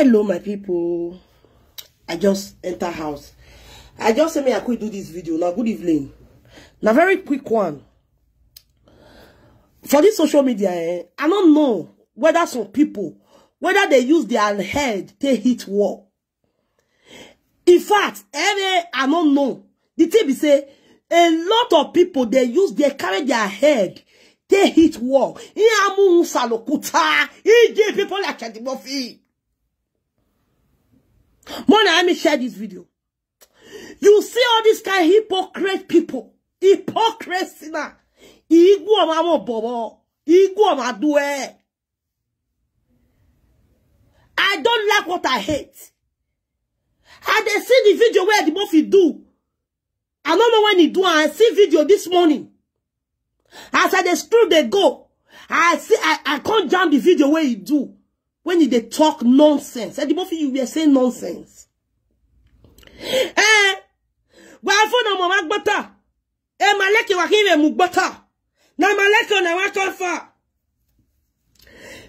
hello my people i just enter house i just say me i could do this video now good evening now very quick one for this social media eh, i don't know whether some people whether they use their head they hit wall in fact every i don't know the thing be say a lot of people they use they carry their head they hit wall in amu salokuta e people like chadibofi More let me share this video. You see all these kind of hypocrite people. Hypocrisy now. Igwu ọmọ àwọn bọ̀bọ̀. Igwu ọmọ adúẹ́. I don't like what I hate. I dey see the video where the both do. I don't know when he do. I see video this morning. As I dey screw they go. I see I, I can't jam the video where he do when you they talk nonsense. And the both of you were saying nonsense. Eh, why for no more butter? Eh, my lucky wakine mu butter. Na my lucky na wakofa.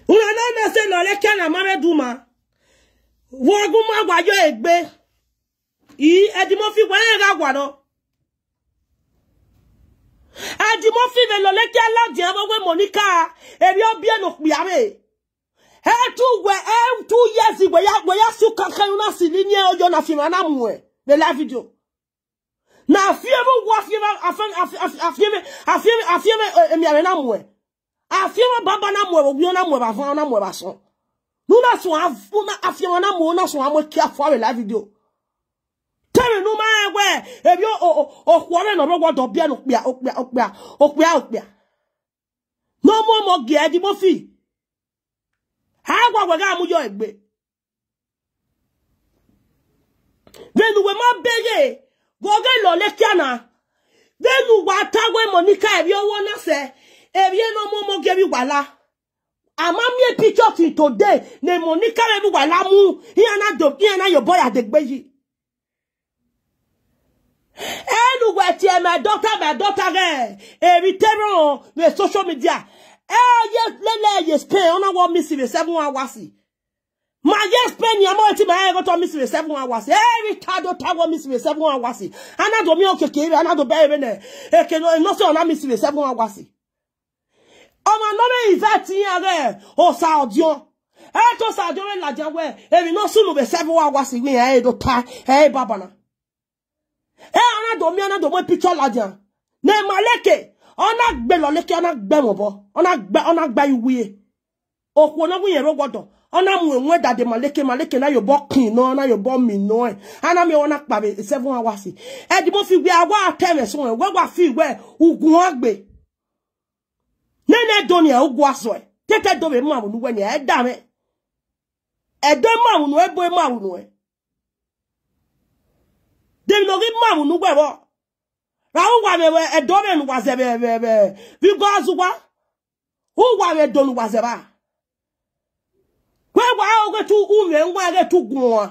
Una na na se lo leke na mame duma. Wogun ma gwajo egbe. I e di mo fi wen ra gwa no. E di mo fi me lo leke ala di ama we Monica. E bi o bi enu piame etu we etu yezi we ya we ya su kankan na si ni nye ojo na fi na mu e the live video na afieme wo afieme afieme afieme afieme afieme emi are na mu e afieme baba na mu e wo na mu e ba fa na mu e ba so nu na so afu na afieme na mu na so amwe kia fo we live video tell no ma we ebi o o kwore na rogo do bia no pia o pia o pia o pia o pia no mo mo ge di mo fi agwagwa ga amuyo egbe denuwe ma beye goge lole kiana denuwa atagwe monika ebi owo na se ebi no momo gebi wala ama mi picture ti today ne monika ebi wala mu yana do yana your boy adegbe yi Anywhere, my daughter, my daughter, eh, every terror, the social media, Eh yes lele yes pay ona wo miss the seven hours. My yes pay ni amo ti my eh, go to miss the seven hours. Every time do tawo miss the seven hours. Ana do mi okeke ana do be be na. E ke no eh, no se not miss the seven hours. Oma no me ife ti ere o sa odion. E eh, to sa odion la jawe. E mi no sunu be seven hours wi e do ta e baba na. E I'm not doing. I'm not doing picture la jan. Na maleke ona gbe lo leke ona gbe mo ona gbe ona gba iwie okwu na gwunye ro gbodo ona mu enwe dade maleke maleke na yobo kin no na yobo mi no e ana mi ona pa be 7 hours e di mo fi gbe agwa ateme so e gwa fi gbe ugun agbe nene donia ugwa so e tete do be ma mu nuwe ni e da me e do mu nu e bo mu nu e de lo ri mu nu gbe bo raụgwaewe edomen gwazebebebe bigozụgwa ụgwawe don gwazeba kwegwa ahụgetu ume ngwa getu gwụnwa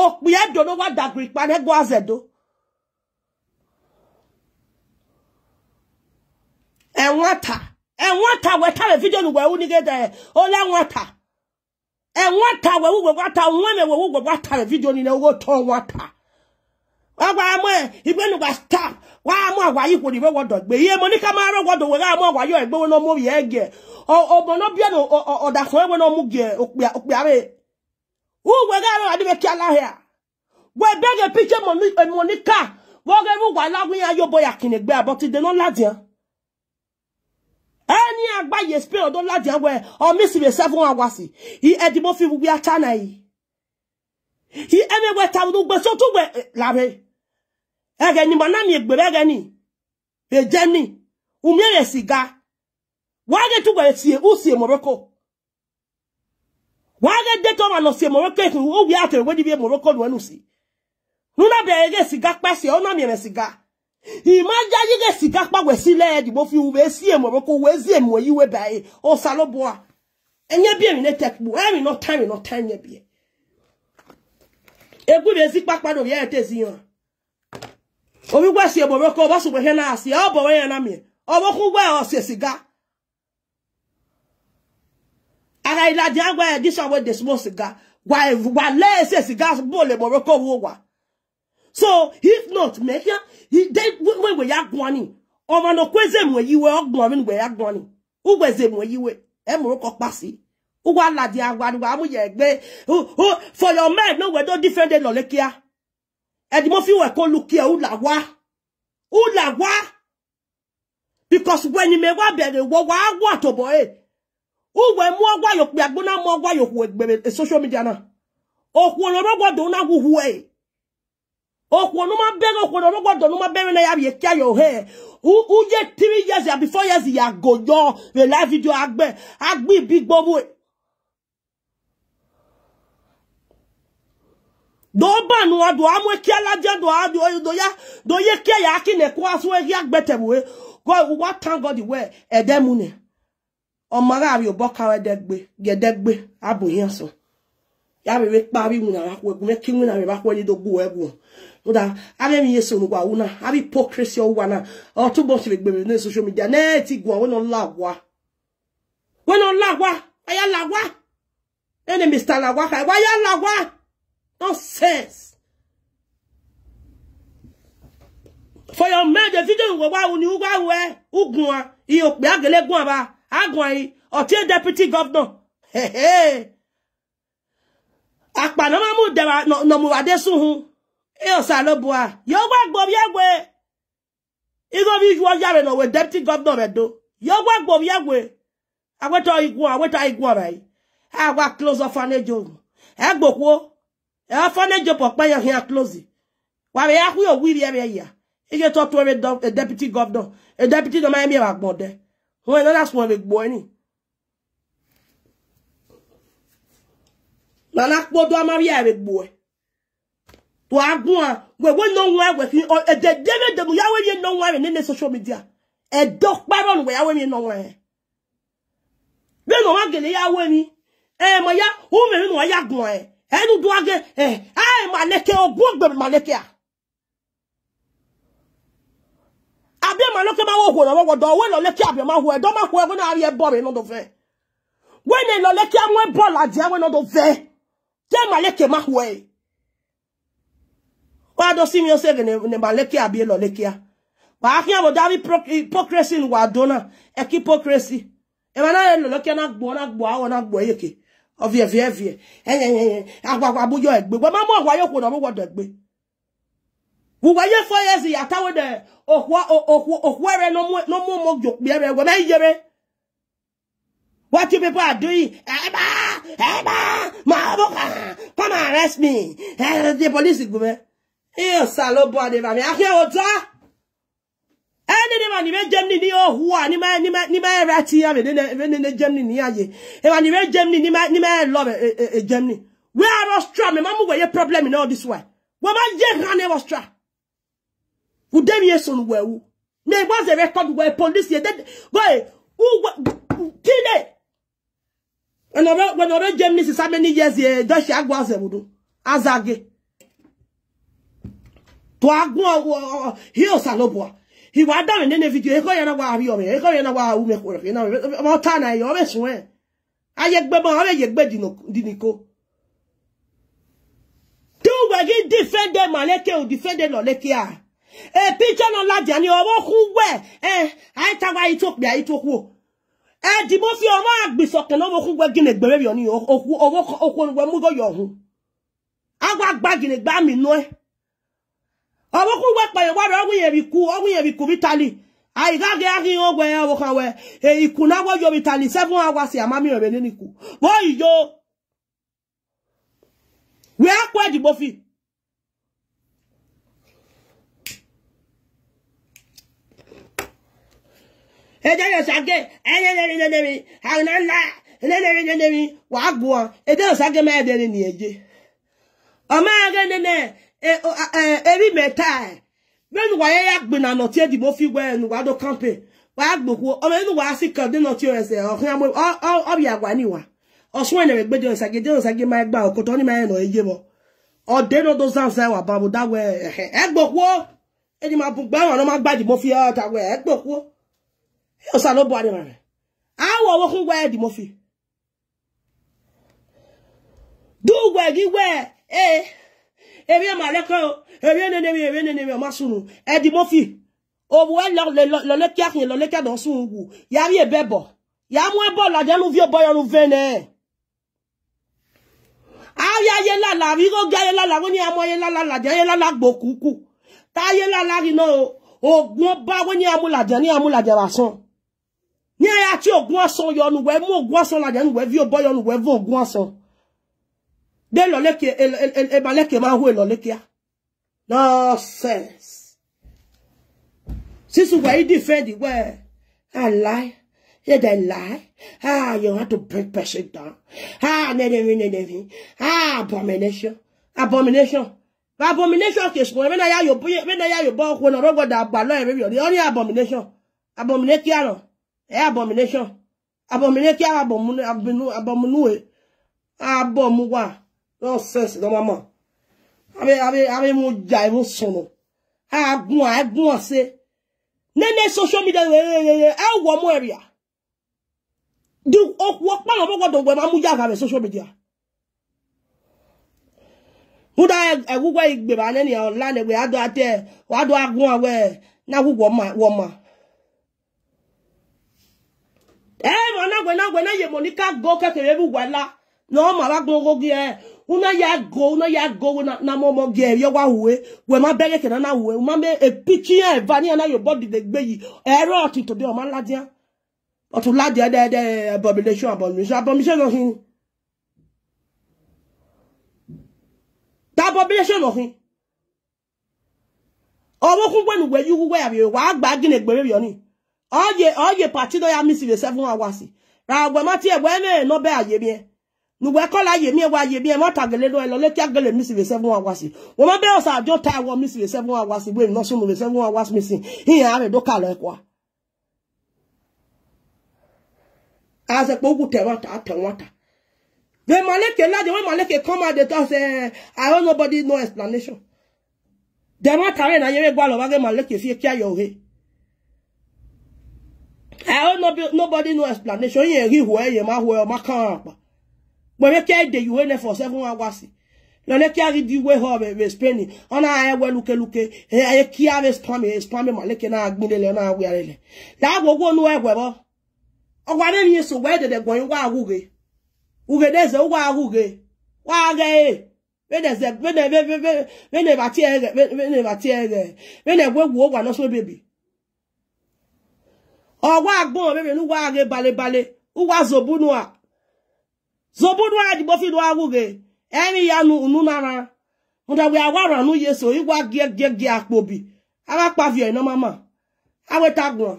okpu ya donogwa dagiri kpane gwazedo enwata enwata wetara vidio n'ugwe unigede ole nwata enwata wewu gwegwata nwata mewewu gwegwatara vidio niile ogo tọọ nwata wọ́n gba amọ́ ẹ̀ ìgbẹ́nugba stop wọ́n amọ́ àwáyé kò níbẹ̀ wọ́dọ̀ gbé yé mo ní ká máa rẹ̀ wọ́dọ̀ wẹ̀rẹ̀ amọ́ àwáyé ẹ̀ gbéwọ́n lọ́mọ́ yẹ́ gẹ̀ ọmọ náà bí ẹ̀nà ọ̀dà fún ẹ̀wọ̀n náà mú gẹ̀ òpè àrẹ wọ́n wẹ̀rẹ̀ àrẹ wà níbẹ̀ kí aláhẹ̀ wọ́n ẹ̀ bẹ́ẹ̀ píṣẹ́ mọ̀ ní ká wọ́n rẹ̀ wọ́n wà láwùyá yóbọ̀ yà kìnìgbẹ́ àbọ̀ ti dènà ládìán ẹni àgbáyé spirit ọdún ládìán wẹ ọmí sì rè seven hours yìí ẹdìbò fi wíwí ata náà yìí yìí ẹni wẹ tàwọn gbèsè tó wẹ làbẹ́ egeni banami egbere egeni ejeni umiere siga wage tugwa etie usie moroko wage deto ma no sie moroko ehu owi atere wedi bi moroko no anusi nuna be ege siga pese ona mi me siga imaja yige siga pa we sile edibo fi we sie moroko we sie mo yi we bai o saloboa enye bi emi ne tekbu emi no time no time ye bi egwu be si papa do ye te si yan omi gwa si ebo roko oba sube hena asi obo we na mi obo ku gwa o se siga ara ila di agwa e disha we desmo siga gwa e, gwa le se siga bo le bo roko wo gwa so if not me here dey we we ya gwani o ma no kweze mu yi we ogbon mi we ya gwani u gweze mu yi we e mu roko pasi u gwa la di agwa ni gwa mu ye gbe for your men no we don't defend the lolekia And the you can look here, Ulawa. Ulawa. Because when you may want to wa wa to boy. Who when more why you are gonna more why you work social media now. Oh, one of what don't know who way. Oh, one of my bed, oh, one of what don't my bed, and I have your care your hair. Who get three years before years, you are go your live video. Agbe, Agbe, big bubble. doba nu adu amwe kia la dia do adu oyo do ya do ye kia ya ki ne kwa so ya gbete we god what thank god we edemune omara abi oboka we degbe gedegbe abu yan so ya be pa bi mu na wa ku me ki mu na be ba ku ni do gbo ebu no da abi mi yesu nu gwa una abi hypocrisy o wa na o tu bo ti be gbe na social media na ti gwa we no lagwa we no lagwa aya lagwa ene mr lagwa ka wa lagwa Nonsense. For your man, the video you will wow, you wow, where, Ugua, you be a gale guava, Agwai, or tell deputy governor. Hey, hey. Akpanama mu dera no no mu adesun hun. E o sa lo bua. Yo wa gbo bi egwe. Igo bi ju ya re no we deputy governor re do. Yo wa gbo bi egwe. Aweto igun aweto igun rai. Awa close orphanage home. Egboku o e fone jopo pa ya hia close wa be ya ku yo wiri ebe ya e je to to ebe deputy governor e deputy no ma mi wa gbon de ho e no last one le gbo ni nana kpodo ama bi ya be gbo e to agun a we we no nwa we fi e de de de mu ya we no nwa ni ne social media e do pa ron we ya we no nwa e be no wa gele ya we ni e mo ya o me no wa ya gun e enu duage eh ai maleke obugbe maleke a abia maleke ma wo ho na wo do we lo leke abia ma ho e do ma ho e go na ari e bo be no do fe we ne lo leke amwe bo la dia we no do fe te maleke ma ho e wa do si mi o se ne ne maleke abia lo leke a wa akia bo davi hypocrisy wa do na e hypocrisy e ma na lo leke na gbo na gbo awon na gbo yeke Of your ọfíẹ fíẹ fíẹ ẹyẹyẹyẹ àpapọ̀ àbújọ ẹgbẹ́ wọn máa mú ọ̀wá yòókù náà mú wọ́dọ̀ ẹgbẹ́ wùwáyé fọyẹsì yàtàwé no òkú no ló mú ọmọ jòpì ẹrẹ wọ́n máa ń yẹrẹ what you people are doing ẹ̀bá ẹ̀bá máa bọ̀ kàn come arrest me ẹ̀ eh, ẹ̀ the police gbọ́mẹ́ ẹ̀ ọ̀sà ló bọ̀ àdébàmí àkẹ́wò tó. Any ene ne mani be Germany ni ohua ni ma ni ma ni ma rati ya be ne ne Germany ni aye e you be Germany ni ma ni ma love e Germany we are Austria me mamu we problem in all this way we ma je ran e Austria u dem yeso we Who me was a record we police ye that boy who kile and obe when obe Germany Since how many years ye Dutch agwa ze wudu azage to agun hills aloboa He hiwa dame nene video eko yana wa abi ome eko yana wa ume ko fe na mo ta na yo be sun e aye gbe bo aye ye gbe dino diniko tu wa gi defend them aleke o defend them aleke a e picture no la jani owo ku we eh ai ta wa itopia itoku e di mo fi omo agbisokan owo ku we gine gbere bi oni oku owo oku we mu go yo hun agwa gba gine gba mi nu e owoku wa paye wa ro gun ye bi ku ogun ye bi ku bi tali ai ga ga ri o gwe o kan we e iku na wo yo bi tali 7 hours ya ma mi re ni ku wo ijo we e e a ku edibo fi ẹjẹ yẹn ṣàgé ẹyẹ lẹrin lẹrin àwọn ńlá lẹrin lẹrin wàá gbọ́ ẹjẹ yẹn ṣàgé mẹ́ẹ̀ẹ́dẹ́rin nìyẹn jẹ ọmọ ẹgẹ nínú ẹ Eh, oh, ah, eh, eri metai menụwa ya ya gbe na nọtie dịgbo ofe ya n'ụwa do wa asị ka ese gwa niwa na egbe dị dị ma gba nọ eye mọ ọ dị n'odo zansa wa babu dagwe egbokwuo eh, edi ma bugbe gba fi ewé màlẹ́kẹ́ o ewé nene mi ewé nene mi ọmọ sunu ẹ̀dì mo fi òwò ẹ lọ́lẹ́kẹ́ àfihàn lọ́lẹ́kẹ́ dán sunu wù yàrá ẹ̀bẹ̀ bọ̀ yàrá mú ẹ bọ̀ làjẹ́nu fi la fẹ́nẹ̀ ayé ayé lálà rí gógé ayé lálà wọ́n ní amú ayé lálà làjẹ́ ayé lálà gbòkúkú táyé lálà rí náà ògùn ọba wọ́n ní amú làjẹ́ ní amú làjẹ́ lásán ní ẹ̀yà tí ògùn ọ̀sán yọnu wẹ́ mú ògùn ọ̀sán làjẹ́ nu wẹ́ fi bọ́yọ̀nu wẹ́ fún ògùn ọ̀sán de lo leke e ba ma hu e lo leke ya nonsense sisu we defend the we a lie yeah, they lie. Ah, you have to break person down. Ah, never, never. Ah, abomination. Abomination. Abomination kì í sùn ẹ̀mí náà yá yóò bóyá ẹ̀mí náà yá yóò bọ́ ọkùnrin ọ̀rọ̀ gbọ́dọ̀ àgbà lọ́ọ̀ ẹ̀mí yóò ní ọ́ ní abomination abomination àrùn ẹ̀ abomination abomination abominú abominú abominú abomuwa nonsense don mama abe abe abe mo ja mo sono agun agun se nene social media e wo mo area du okwo pa mo ko do gbe ma mu ja ka be social media muda egugwa igbe ba nene on land we ado ate wa do agun awe na gugwo ma wo ma eh mo na gwe na gwe na ye mo ni ka go kekere bu gwa la no ma ba gbo go gi eh una ya go una ya go na na momo ge yo wa we we ma bere ke na na we ma me e pichi e vani na your body de gbe yi ero ti to de o ma ladia o to ladia de de abomination abomination abomination no hin abomination no hin owo kun gbe nu gbe yu abi wa gba gine gbe yo ni oye oye party do ya miss the hours e, nuwe kola ye mi wa ye bi e mo tagele lo e lo leti agele mi si 7 hours wo ma be o sa jo ta wo mi si 7 hours we no so no 7 hours mi hin a re do ka lo e kwa a se po ku te wa ta te won ta we maleke la de we maleke come out the say i don't nobody no explanation dem wa tare na ye we gwa lo wa ge maleke fi kia yo he i don't nobody no explanation yin ri ho e ye ma ho e ma kan pa Mwen mwen kè de yuwe ne fòse voun an wasi. Lè lè kè a ridi oh, we ho be, be speni. An a e we luke luke. E a e kia ve spame. E spame we lè kè nan agbine lè nan agwe ale lè. La a gogo nou e we bo. An wane niye so we de de gwen yon aguge. Uge de ze uga aguge. Wage e. Vene ze, vene, vene, vene vati ege, vene vati ege. Vene gwe gwo gwa nan so we An wag we bebe nou we bale bale. Uga zobu we a. zobodo anyị gbofidu agwụ gị eri ya unu nara mụdagbe agwara nụ ya eso ịgwa gị gị akpobi agakpavie nomama aweta gwụrụ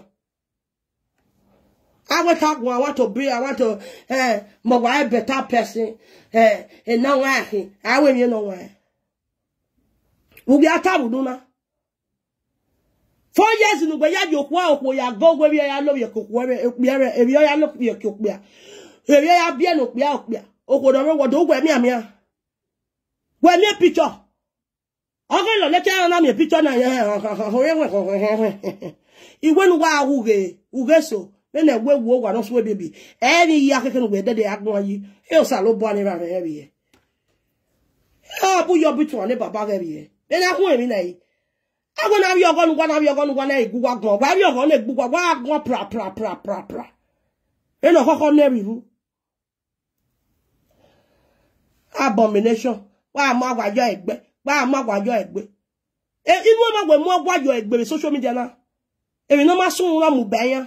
I went out when I want to be, I want to, eh, e better person, eh, Four years in the way, you ere ya bie no pia opia okodoro wodo gwe mi amia we mi picture oge lo le kya na mi picture na ye hoye we iwe nu wa uge uge so ne na we wo wa no so baby e ni ya keke no we dede agbon yi e o sa lo bo ni ba re bi e ha bu yo bi tun ni baba re bi e ne na kun mi na yi agbon na bi ogo nu wa na bi ogo nu wa na igugwa gbon ba bi ogo na igugwa wa gbon pra pra pra pra pra e no kokko ne bi ru abomination wa ma gwajo egbe wa ma gwajo egbe e imu ma gwe mu gwajo egbe social media na e mi no ma sun ra mu beyan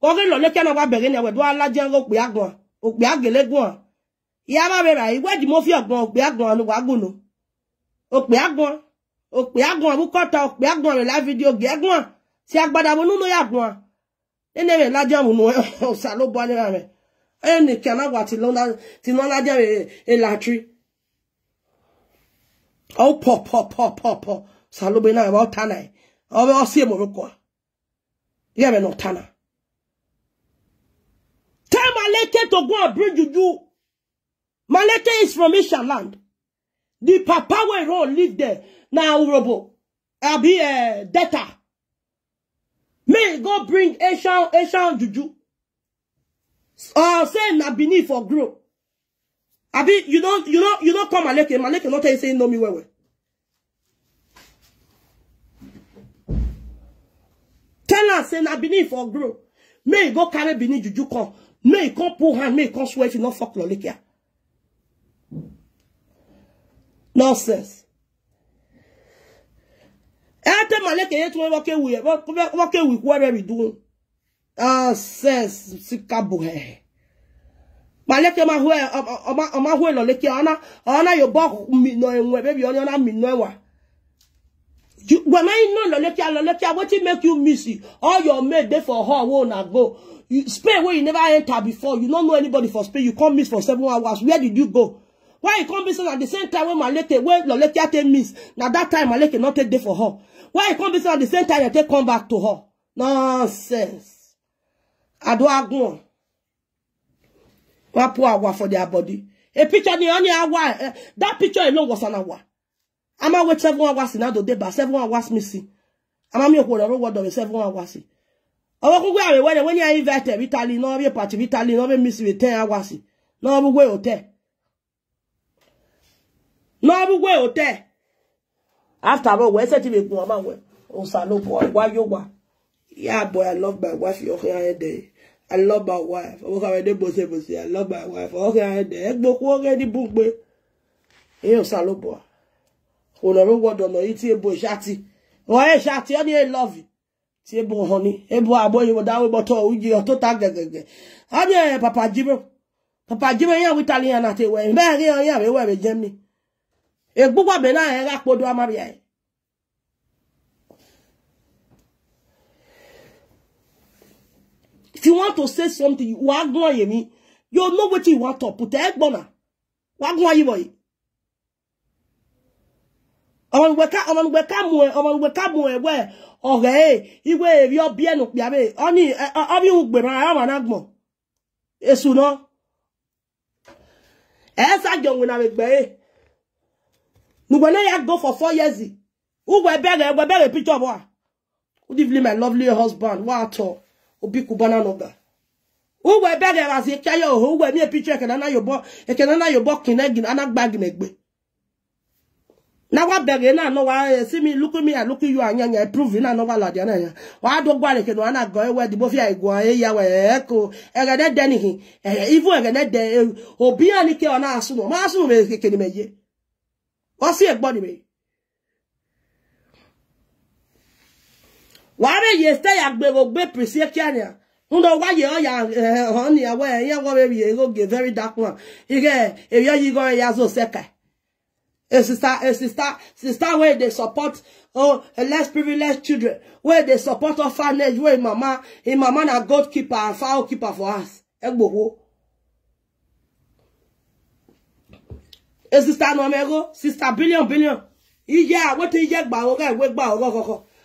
ko ge lo le kana wa bere ni we do ala jan ro pe agbon o pe agelegun ya ma be rai wedi mo fi agbon o pe agbon lu wa gun lo o pe agbon o pe agbon bu kota o pe agbon re la video ge agbon si agbada mo nu lo ya agbon ene me la jan mo nu o sa lo bo ni ra me ene ke anagwa ti londa ti londa je e latri o po po po po po salobe na ba tana o be o si mo ko ye be no tana tell maleke to go and bring juju maleke is from isha land the papa wey run live there na urobo abi uh, eh, data may God bring asian asian juju Oh, say na Benin for group. Abi, you don't, you don't, you don't call Maleke. Maleke not tell you say no me well well. Tell her say na Benin for group. May go carry Benin juju come. May come pull hand. May come swear if you not fuck Loleke. Nonsense. I Ete Maleke yet wọ́n wọ́n what wọ́n kéwì wẹ́rẹ́ we dùn. Access ah, sikabuhe. Maleke ma hue oma oma hue lo leke ona ona yo bo mino enwe baby ona mino enwa. You, when I know Lolekia, Lolekia, what it make you miss it? All your mate there for her won't go. You Spain where you never enter before. You don't know anybody for Spain. You come miss for seven hours. Where did you go? Why you come missing at the same time when Maleke, when Lolekia take miss? Now that time Maleke not take there for her. Why you come missing at the same time You take come back to her? Nonsense. Adoagun. Wapu awa for their body. A picture ni only hour. Eh, that picture alone was an hour. I'm away seven hours in Ado Deba, seven hours missing. I'm a mere word of seven hours. Ọwọ́ kúkú àwẹ̀ When wọ́n ní ayé vẹ́tẹ̀ vítálì náà bí pàtì No, náà bí mísì rẹ̀ tẹ́yà wá sí náà bí wé òtẹ́. Náà bí After all, wẹ́sẹ̀ tí mi kún ọmọ wẹ̀, òsà ló bọ̀ wá Yeah, boy, I love my wife, You're eh, here today. I love my wife. Ọwọ́ káwé dé bọ́sẹ̀ bọ́sẹ̀. I love my wife. Ọwọ́ káwé dé ẹgbẹ́ okú ọ̀gẹ́ ní bùgbé. Èèyàn sá ló bọ̀. Ọ̀nà ló wọ̀dọ̀ lọ yìí tí ebo ìṣáàtì. Wọ́n ẹ̀ ṣáàtì ọ́ ní ẹ̀ lọ́ọ̀fì. Tí ebo ọ̀hún ni. Ebo àbọ̀ yìí wọ̀ dáwọ́ bọ̀tọ̀ òjì ọ̀tọ̀ ta gẹ̀gẹ̀gẹ̀. Á ní ẹ̀ pàpà jímọ̀. Pàpà jímọ̀ yẹn wí tali yẹn àti ìwẹ̀. Bẹ́ẹ̀ rí ọyẹ́ àwẹ̀wẹ̀ rẹ̀ jẹ́ mi. Ègbúgbàgbẹ̀ náà ẹ̀ rápò dó amábíà yẹn. If you want to say something, you wàá gbọ́n àyè me. You know what you want to put eh, ẹ gbọ́n na. Wàá gbọ́n àyè I'm Ọmọ nwe I'm ọmọ nwe I'm mu e I'm nwe ka I'm e we ọ̀rẹ́ eh, ìwé eri obi ẹnu pia be oni obi ugbe ma ma I'm an Èṣù eh. náà. E sa jo we na be gbe e. Nugbe na ya go for 4 years. Ugbe bere ugbe bere picture boy. Who give me my lovely husband? What talk? obikubana noga uwe bere razi ekia ya oho uwe mi epiche ekena na yobo na yobo na megbe na wa bere na no wa si mi look me i look you anya anya prove na no wa la dia na anya wa do gwa le kenu na go ewe di bo fi ai gwa ya we e ere de obi ani ke ona asu no ma asu me ke ni meye si gbo ni ware ye ste ya gbero gbe prisie kiania ndo wa ye oya eh, honi awe ye wo be ye go ge very dark one ige if e yo yi go ya zo seka a sister a sister sister where they support oh less privileged children where they support orphanage where mama in mama na goalkeeper and foul keeper for us egbowo sister no mego sister billion billion ije what ije gba o ga iwe gba o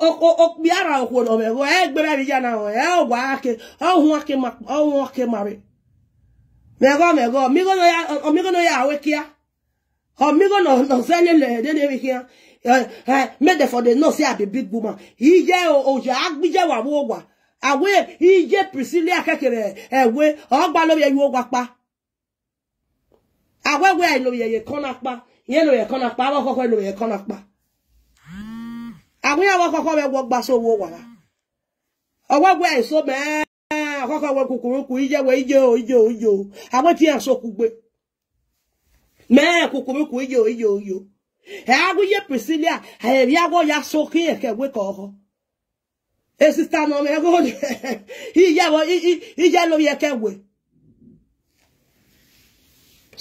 okpiara ya mego egberarija na ya ogwa ake ọnwụ ọkị marị mego mego omigono ya na omigono a lede na-ewekia mede for ya be big woman ije oje agbije wagbụ ụgwa agwe ije prisilia kekere ewe ọgbalobia kpa ya iloye ye ya kpa ihe loye kọna kpa agwakọkọ iloye akwụnya wakọkọ wegwọ gbasa owo gwara ọgwagwa eso mee akọkọ we kukurukwu ije we ije o ije o ije o agbati ya so kugbe mee kukurukwu ije o ije o ije o agụnye prisilia ayeri agwọ ya soke ekegwe ka ọhụ esista na ọmọ ẹgbẹ òde ìjẹ ló yẹ kẹwẹ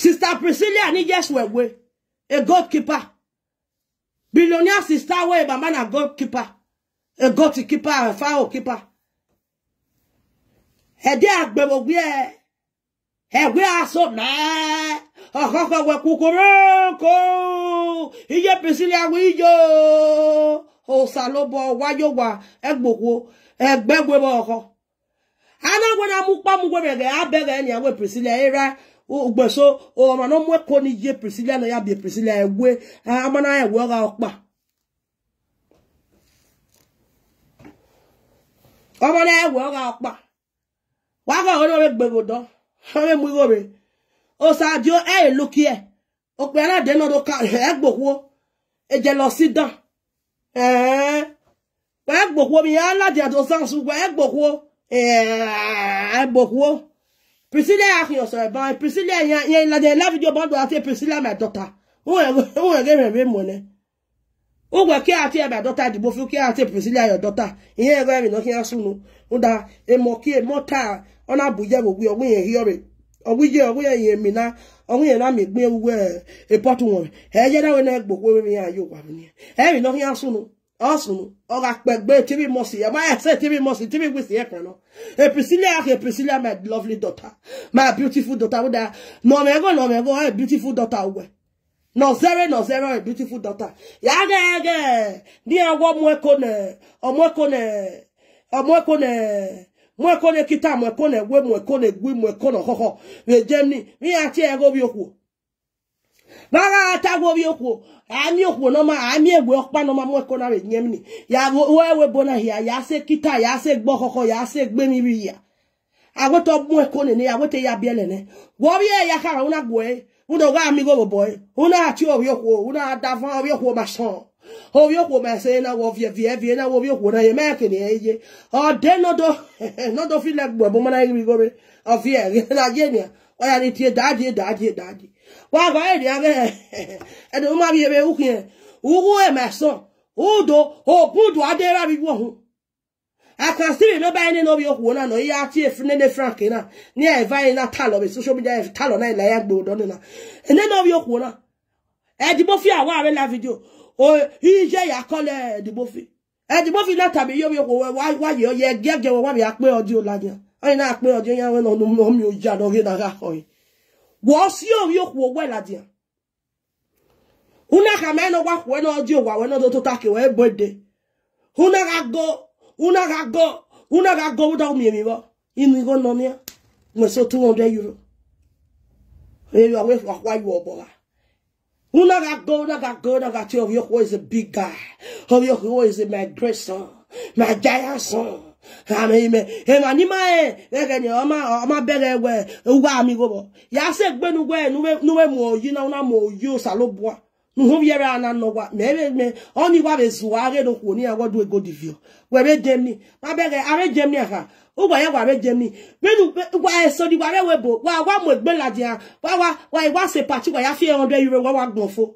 sista priscilla ní jésù ẹgbẹ a goalkeeper Billionaire sister where mama na goalkeeper. A goalkeeper, a foul keeper. Ede agbebo gbe. Egbe aso na. Okoko we kukuronko. Iye pisili awi yo. O salobo wayo wa egbogwo. Egbegwe bo oko. Ana gwe na mukpa mugwe bege abege ni awe pisili era so o ma no mwe ko ni ye Priscilla e na ya be Priscilla ewe amana ewe ra opa ọmọ na ewe ra opa wa ga ori we gbebodo o me mu gobe o sa jo e, e look here o pe na de no do ka e gbowo e je lo si dan eh wa e gbowo mi ya ladi adosan su wa gbowo eh gbowo Priscilla asked your sorry, but Priscilla, yeah, yeah, like they love your bond, but Priscilla, my daughter. Who will give me money? Who will care about my daughter? The both care about Priscilla, your daughter. ihe ain't going to be knocking soon. Oda, a monkey, more time. On a buya, we are winning here. Or we are winning we are not A pot one. Hey, you osunu ora pegbe tv mosi e ma say tv mosi tv wisi e kan no e priscilla e priscilla my lovely daughter my beautiful daughter with that no me go no me go a beautiful daughter no zero no zero a beautiful daughter ya de ge di e wo mu eko ne omo eko ne omo eko ne mu eko ne kita mu eko ne we mu eko ne gwi mu ho ho we jemni mi ati e go bi bara atago bi okuo ami okuo no ma ami egwe okpa no ma mo ko na re nyem ya wewe bona hia ya se ya se koko ya se mi bi ya agoto mu eko ne ya gote ya biele ne wo bi ya kara una gwe una ga mi go boy una ati obi okuo una dafa obi okuo ma so obi okuo ma se na wo vie vie vie na wo bi okuo na ye ma ke ne ye o de no do no do fi le gbo bo ma na ri go be o fi e na je ni o ya ni tie wa ga eri ave e do ma bi ebe ukin uwo e ma so udo obudu adera bi wo hun i can still remember any no bi okuwo na no ya ti efune ne frank na ni e vai na talo be social media e talo na ile ya gbo do na ene no bi okuwo na e di bo fi awa re la video o ije ya kole eh, di bo fi e di bo fi na tabi yo bi okuwo wa wa ye gege wo wa bi ape odi olajan oyin na ape odi yan we no mi o ja lo ge na ga ko yin wosio yokuo wela dia una ka meno wa ku eno di owa weno do to take we bode una ga go una ga go una ga go da mi mi bo inu go no nia mo so 200 euro e yo we wa kwa yo bo wa una ga go una ga go una ga ti of yokuo is a big guy of yokuo is a my great son my giant son amime emanime ekenye ọma ọma bere egwe ugwa amigobo ya se gbenu gwe nuwe nuwe mo yi na una mo yi salobua nuhu yere ana nogwa mere me oni wa bezuwa re do kwoni agwa du ego divio we be demni ma bere are demni aha e ugwa ya gwa be demni menu gwa eso di gwa re webo wa wa mo egbe ladia wa wa wa e wa se party gwa ya fi 100 euro wa wa gbonfo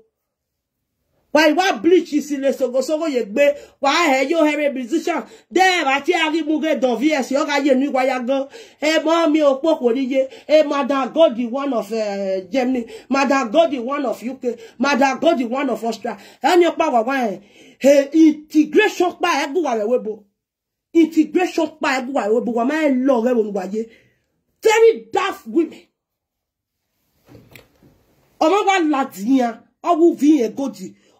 Why what bleach sí lè ṣògòṣògò yẹ gbé wàá hẹ yóò hẹrẹ musician dẹ́ẹ̀ bá tí a rí mú gé dọ̀fí ẹ̀sìn ọ̀gá yé ní go. gan ẹ mọ́ mi ò pòpò níye Mother, God godi one of uh, Germany God godi one of UK Mother, God godi one of Australia ẹni pa wàwá ẹ ẹ integration pa ẹgùn eh, eh, wà rẹ wébo integration pa ẹgùn wà rẹ wébo wà máa lọ rẹ wọn wáyé very daft women ọmọ wa làdìyàn ọwọ́ fi yẹn gòdì.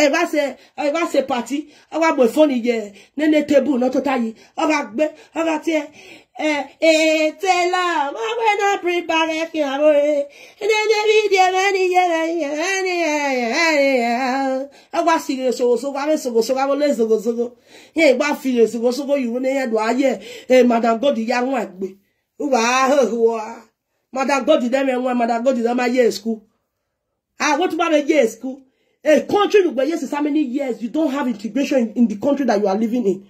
ẹ bá ṣe ẹ bá ṣe pàtí ọ bá gbé fóònù yẹ nínú tébù náà tó táyé ọ bá gbé ọ bá tiẹ ẹ ètè là má wẹ náà pírípàrẹ fi hàn ó ẹ nínú bí díẹ mẹni yẹrẹ yẹrẹ ni yẹrẹ yẹrẹ ọ bá sì lè ṣòwòṣòwò àbẹ ṣòwòṣòwò àbẹ lè ṣòwòṣòwò yẹn ìgbà fi lè ṣòwòṣòwò yìí ní ẹdùn ayé ẹ madam gòdì yà wọn àgbè wàá wà madam gòdì dẹ́mẹ̀ wọn madam gòdì dẹ́mẹ̀ yẹ school àwọn tó bá bẹ yẹ school. A country where yes is how many years you don't have integration in, in the country that you are living in.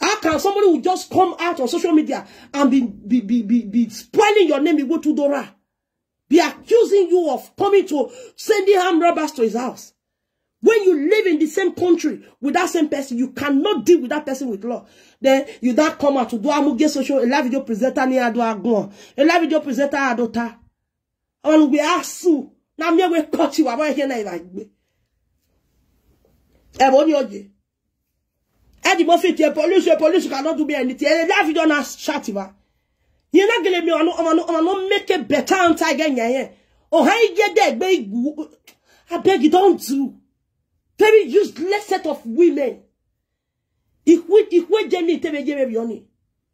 How can somebody who just come out on social media and be be be be, be spoiling your name go to Dora? Be accusing you of coming to sending armed robbers to his house. When you live in the same country with that same person, you cannot deal with that person with law. Then you that come out to do amuge social a live video presenter near adu agon. A live video presenter adota. And we ask you na mi we poti wa boye na ila gbe e bo ni oje e di mo fit e police e, police cannot do me anything e la fi don as chativa ye na gele mi ono ono ono make it better anti again yen o ha ije de gbe igu i beg you don't do very useless set of women ikwe ikwe jeni tebe jebe bioni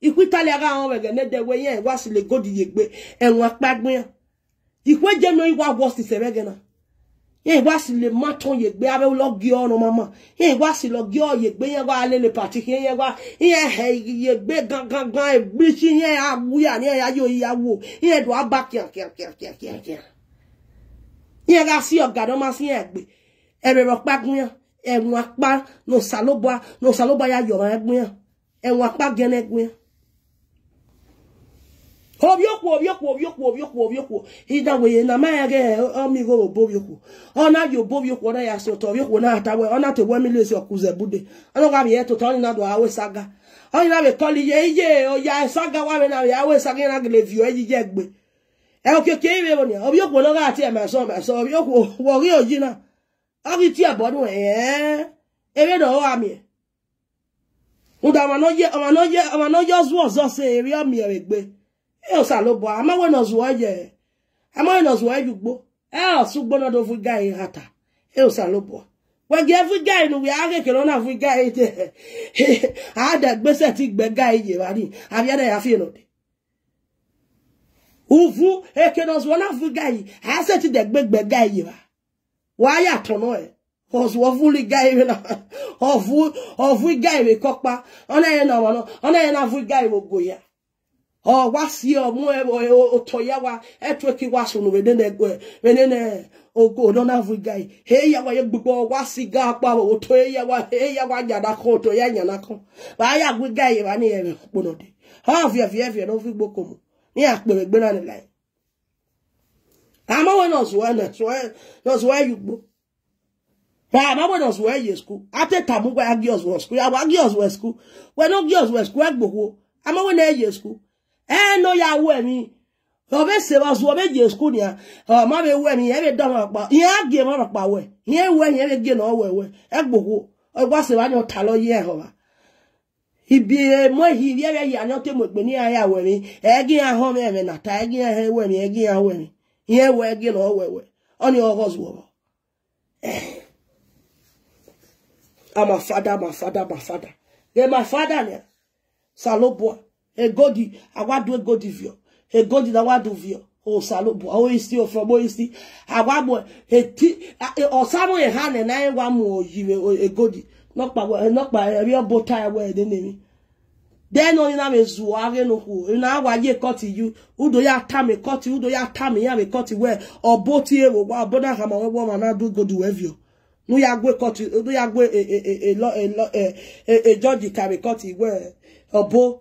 ikwe tale aga on wege ne de we yen wa si le go di yegbe enwa pagbon Ikwe jeno iwa wosi seregena. Yen iwa si le maton yegbe abe lo gyo no mama. Yen iwa si lo gyo yegbe yen wa ale le pati. Yen yen wa yen he yegbe gan gan gan e bichi yen a wuya ni ya yo ya wo. Yen do aba kian kian kian kian kian kian. Yen ga si oga do ma si yen egbe. Ebe ro pa gun yen. Ẹ̀wọ̀n apá no saloba no saloba ya yọ̀rọ̀ ẹgbin ẹ̀ ẹ̀wọ̀n apá gẹ́nẹ́gbin ẹ̀. obiokwu obiokwu obiokwu obiokwu obiokwu ịdagwenye na maya ga ọmigo obobiokwu ọ naghị obo obiokwu ọ naghị asị ụtọ obiokwu na-atawe ọ na-atagwe mmiri ezi ọkụze bude ọnụgabịa tụta onye na-adụ awesaga onye na-abịa kọli ihe ije oya saga wabe na ya awesaga ya na-agịla vio ejije egbe ekeke ibe bụ ya obiokwu na ga-atị ya masọ masọ obiokwu wọghị oji na ọgị ti abọdụ ebe na ọwa amị ụda ọmanoje ọzụ ọzọ si eri ọmịa egbe eosalobo amawenozye amawenozwe yugbo eosugbo nodo vugai hata eosalobo wegi every guy nu we are ke lona every guy de a da ọ ti gbe guy je wa ni ya fi no de uvu e ke no na every guy a se ti de gbe gbe guy je ya e Ozu guy we na guy we ona ye na wa no ona ye na guy Oh, wasi ọmụ ụtọ ya wa etweki wasụnụ wenenegwe wenene ogo nona vugai he ya wa yegbo wasi ga pa ụtọ ya wa he ya wa nyana ko ụtọ ya nyana ko ba ya gugai wa ni I kpono de ha via via via no vigbo komo ni akpere gbe na ni lai ama we no zuwa na zuwa no zuwa yugbo Ba ma we no zuwa ye school After tamu gwa agios ozuwa school ya wa gi school we no agios ozuwa school egbo go. ama we na ye school eno eh, ya wemi obe se wa zuwa je school ya o ma be wemi e be don pa ihe age ma pa we ihe we ihe be ge na we we e gbogbo o gba se wa ni o eh, ta lo ye ho ibi mo hi ya nyo mo gbe ni aya wemi e ge ya ho na ta e ya he e ge ya ihe we ge na we we oni o I'm a father, my father, my father. Yeah, egodi agwadu egodi vio egodi na vio o salo bu isi ofe o from o isti eti o samu ha ne na ewa mu oyiwe egodi nokpa nokpa ri obota ewa ede nemi then only na mezu are na agwa ye cut you ya tam cut ya tam ya me cut we oboti ewo gba oboda ha ma na do no ya udo ya e e e e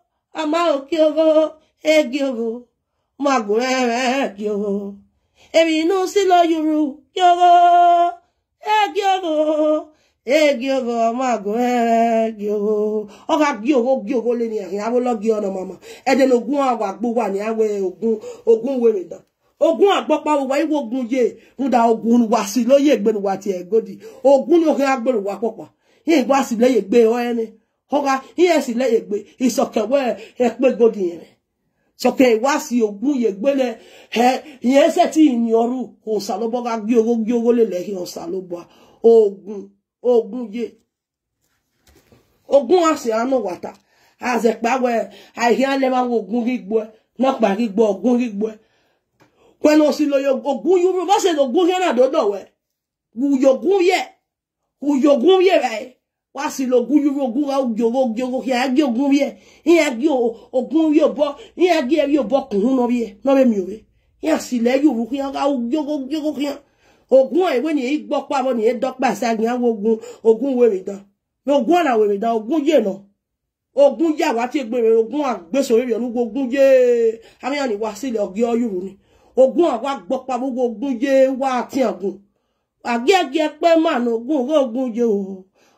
ama oke ogo egi ogo magwere egi ogo emi no silo yuru yogo egi ogo egi ogo magwere egi ogo oga gi ogo gi ogo le ni ayin awolo gi ona mama ede no gun awa gbo wa ni awe ogun ogun were dan ogun agbopa wo iwo ogun ye nda ogun wa si loye egberuwa ti egodi ogun ni oke agberuwa popa yin gba si leye gbe o eni hoga ihe si le egbe isokewe ekpe godi yeme soke iwasi ogun le he iye se ti ni oru o salobo ga gbe ogo gbe ogo o salobo ogun ogun ye ogun ase ano wata aze we ahia le ma ogun gbo na pa gbo ogun gbo kwenu si lo ogun yoruba se ogun yana dodo we uyogun ye uyogun ye bai wá sí lògùn yúrò ogún wa jòrò jòrò kí àgé ogún rí ẹ ìyẹn àgé ogún rí ọbọ ìyẹn àgé rí ọbọ kùnún náà rí ẹ náà bẹ mi ò rẹ ìyẹn àsìlẹ yòrò kí wọn jòrò jòrò kí ogun ogún ẹwé ni èyí gbọ pa àwọn nìyẹn dọpẹ àti àgbẹ àwọn ogun ogún wèrè dán ogún ọ̀nà wèrè dán ogun yé náà ogún yà wá tí egbèrè ogún àgbésòrè rẹ olúgbó ogún yé àríyàn ni wá sílẹ̀ ọgẹ ọyúrò ni ogún àwa gbọ pa gbogbo ogún yé ogun àti àgùn àgẹ́gẹ́ pẹ́ mànà ogún ògùn yé o.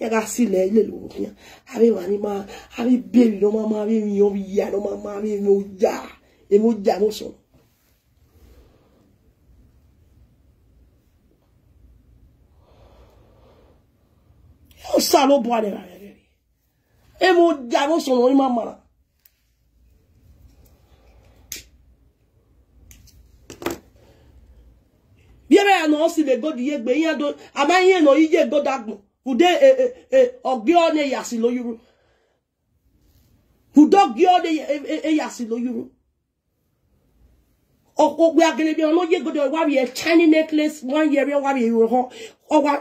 yaka si le ile lo ni abi wa ma abi beri lo ma ma abi mi o ya lo ma ma abi mi o ja e mo ja mo so o sa lo bo ale ra e mo ja mo so ni ma ma Biere na o si le go di yegbe yin do ama yin no yije go dagbon Eh, eh, eh, ne yasi lo yuru? e e ude ọgị ọna eyasi loyuru udo gị ọna eyasi loyuru ọkpụkpụ agịrịbị ọnụ onye godo ọwari chiny necklace one year ọwari ewe hụ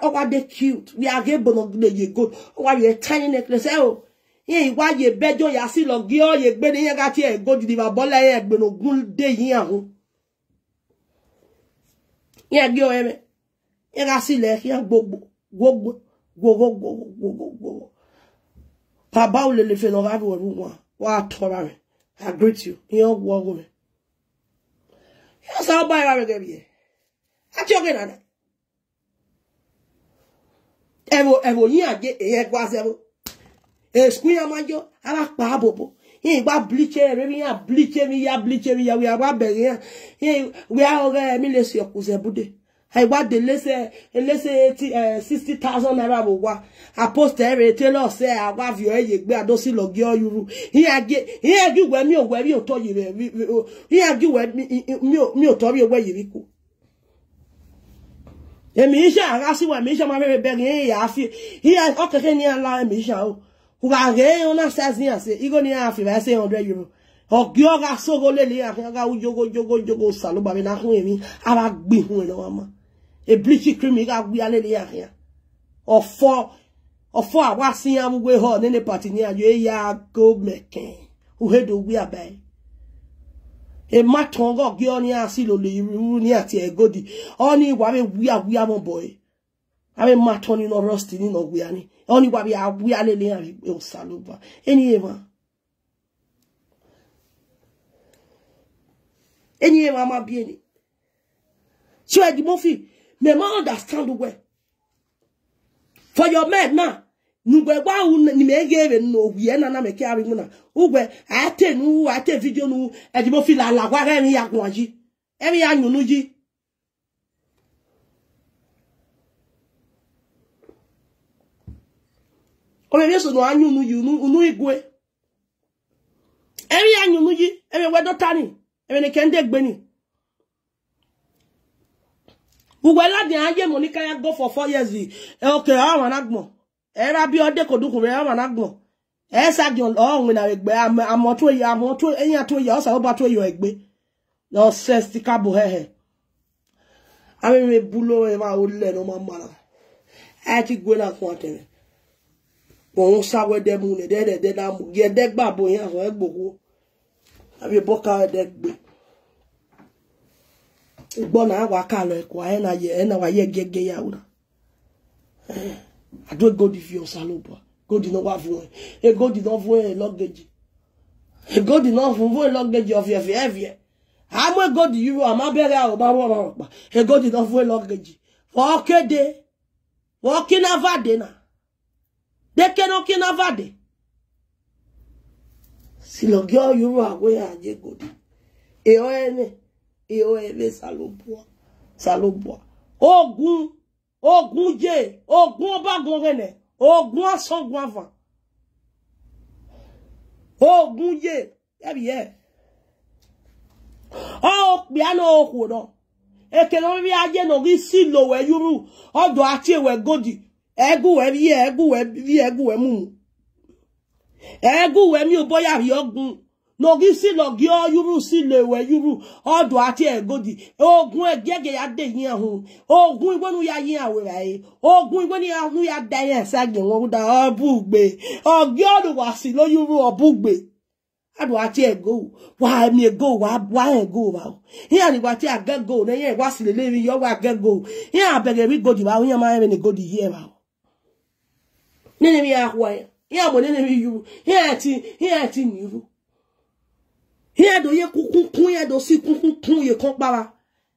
ọwa dị cute we are oh. ye good ebono gịneye go ọwari chiny necklace ẹ o ihe ye yẹ yasi lo sí ye gí ọyẹ e gbé ní yẹn gàtí ẹ gòdì ìdìbò àbọlẹ ẹ gbẹnu ogún dé yín àhún yẹn gí ọ ẹ mẹ yẹn gà sí ilẹ̀ yẹn gbogbo gbogbo gogo gogo gogo gogo. Bàbá ò lè lè fẹ́ lọ rábì wọ̀lú wọn, wọ́n á tọ́ra rẹ̀, I greet you, ìyẹn ó wọ́ ọgọ́ rẹ̀. Yóò sá ọ bá ara rẹ̀ gẹ̀rì yẹ, àti ọ̀gẹ̀ nàdà. Ẹ̀wò ẹ̀wò yín àgé èyẹ gbọ́ àṣẹ́wó. Èsùkú yẹn máa jọ, ara pa àbòbò. Yín gba bílíkẹ́ rẹ̀ mi yá bílíkẹ́ mi yá bílíkẹ́ mi yá, wíyá wá bẹ̀rẹ̀ yá. Yín wíyá ọ̀rẹ́ mi lè ṣe ọ̀kùnṣẹ́ búdé ẹwádìí eléṣe eléṣe ti ẹ sixty thousand naira post every. wò wá àpòsítẹ rẹ tẹlẹ ọsẹ àwáfíọ ẹyẹ gbé àdósí lọgí ọyúru ìyẹn gíwẹ mi ò wẹ mi ò tọ yìí rẹ ìyẹn gíwẹ mi ò tọ mi ò wẹ yìí rí kù èmi iṣẹ́ àrá sí wa èmi iṣẹ́ máa fẹ́rẹ̀ bẹ́ẹ̀ ní ìyá àfi ìyá ọ̀kẹ́kẹ́ ní ala èmi iṣẹ́ o kùkà rèé ọ̀nà sẹ́sìn àṣẹ ìgò ní àfìrẹ́ ṣe hundred euro ọ̀gí ọ̀gá sógo lélẹ̀ àfi ọ̀gá ojogo jogo jogo sàlùbàmí náà fún èmi ara gbìhùn ẹ̀ lọ́wọ́ máa e bleach cream ga wi alele ya ria ofo ofo awa sin awugwe ho nene party ni ayo eh, ya go meken uhe do wi abai e ma ton go gi oni asi lo le iru ni ati egodi oni wa be wi awi amo boy ame ma ton ni no rusty ni no wi ani oni wa be awi alele ya e o saluba eni ema eni ema ma bi eni ti o edi mo fi may ma understand well for your men now mgbe gwa ahụ n'ime ego ere ya na anamekarị mụ na ugwe ate n'uwu ate vidio n'uwu ejimofila ala gwara eri ya gwụọ ji eri ya nyụnụ ji omere so na anya unu igwe e ya ji e e ndị egbeni Uwela di aye Monica ya go for four years. E okay, I want agmo. E ra bi ode ko dukun re I want agmo. E sa gion o win na egbe amo to ya amo to eyan to ya o sa oba to yo egbe. No sense ti kabo he he. me bulo e ma no ma mara. E ti gwe na fun atene. Bon sa we de mu ne de de de na mu ge de gba bo yan so e boka de Ubona na-awaka kwa ena ye ena wa ye gege ya una. Adwe godi fi o salobwa. Godi no wa vwen. E godi no vwen e logage. E godi no vwen e logage of godi yu ama bere a oba wora okpa. E godi no vwen e logage. Oke de. Oke na vade na. Deke no ke na vade. Si lo gyo yu wa we a ye godi. E Et Au eoele salobua salobua ogun ogun je ogun obagun rene ogun asangun avan ogun je ebi ye e e. o pe ana oku don ekele ri aje no ri si lo we yuru odo ati we godi egu we bi egu we bi egu we mu egu we mi o boya bi ogun nogi si logi oyuru si lewe yuru odo ati egodi ogun egege ya de yin ahun ogun igbonu ya yin awera e ogun igbonu ya nu ya da yin sage won da obugbe ogi odo wa si lo yuru obugbe ado ati ego wa mi ego wa wa ego wa yin ani wa ti agego na yin wa si lele ri yo wa agego yin abege ri godi wa yin ma yin godi ye wa nene mi ahwa yin amo nene mi yu yin ati yin ati niru Here do ye kukun kun ye do si kuku kun ye kon pawa.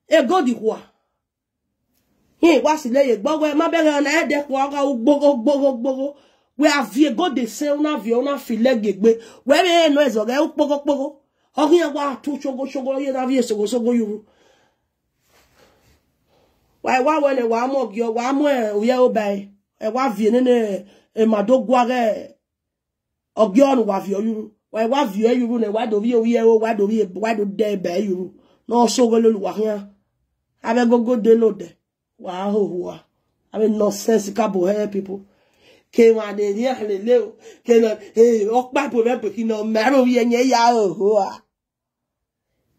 E go di kwa. Ye wa si le ye gbogo e ma bere na e de kwa ga gbogo gbogo gbogo. We avie go de se una vie una file gegbe. We me no ezo ga gbogo gbogo. Ogun ye wa tu chogo chogo ye na vie sogo sogo yuru. Wa e wa wele wa mo gyo wa mo e oye obai. E wa vie nene e ma do gwa ge. Ogyo nu wa vie yuru. wa vie yuru ne wa do vie owie o wa do vie wa do de be yuru no so go lo wa hian abe gogo de lo de wa ho wa abe nonsense ka bo help people ke wa de ye le le o ke na e o pa po be pe ki no maro vie nye ya o ho wa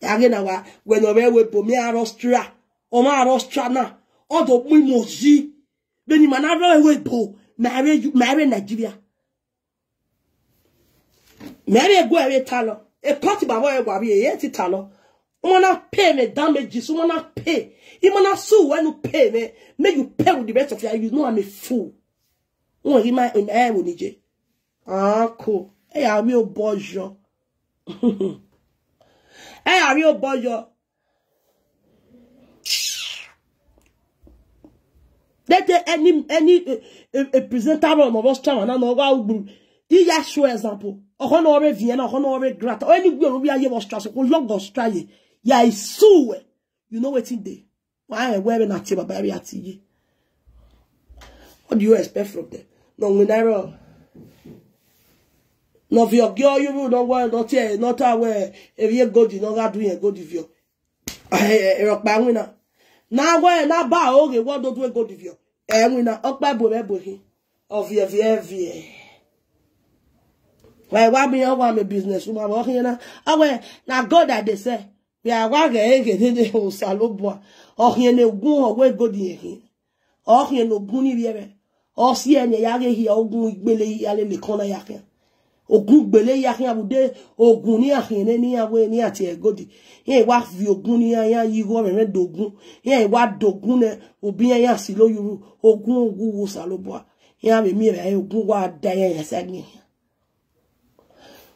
ya ge na wa we no be we po mi arostra o ma arostra na o do mi mo ji be ni manaro we po mare mare Nigeria mere ego ere talo e party babo e wabi e ti talo umana pay me damages umana pay imana sue when you pay me make you pay with the rest of your you know i'm a fool won ri ma im e eh, woni je ah cool e ya mi o bojo e ya mi o bojo Dete any any a presentable of us travel na no wa ugburu. Iya show example ọkọ náà ọbẹ vienna ọkọ náà ọbẹ grata ọ ẹni gbé orí ayé Australia, straṣẹ kó lọgọ straṣẹ yà í sùn wẹ you know wetin dey wọn àyẹ wẹrẹ náà ti bàbá rẹ àti yé what do you expect from them na òun náírà na fi ọgẹ ọyọrọ náà wọ ẹ nọtí ẹ nọtí àwọ ẹ èrè gòdì náà gàdú yẹn gòdì fìọ ẹrọpà ẹwìn náà náà wọ ẹ náà bá òòrè wọn dọdún ẹ gòdì fìọ ẹwìn náà ọpẹ bò rẹ bò yín ọfìẹfìẹ fìẹ. wee gwa m ihe ọgwa m biznes ma ọ hụnyere na god adese bịa gwa ga ege dị ụsalụ bụ ọhụnye na egwu ọgwa ego dị ehi ogun n'iri ebe ya agha ya ogun igbele ya lele kọna ya kịa ogun gbele ya kịa bụ de ogun ihu ọmeme dogun ihe gwa na obi ya ya si yuru ya ogun gwa ada ya ya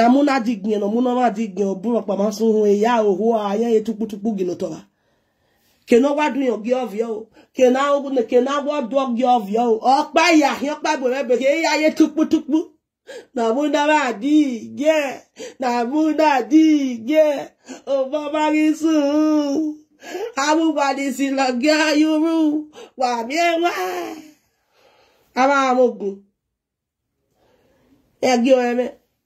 na muna digin no muna ma digin oburo pa masu hu e ya ohu aya e tuputupu ke no wa dun yo gi of yo ke na ogun ke na wa dog gi of yo opa ya hin pa bo be ke ya ye tuputupu na muna ma di na muna di ge o baba ri su Abúbalẹ̀ sí lọ́gẹ́ wa wà mí ẹ̀wá. A máa mogun. Ẹgbẹ́ e ọ̀rẹ́ mẹ́.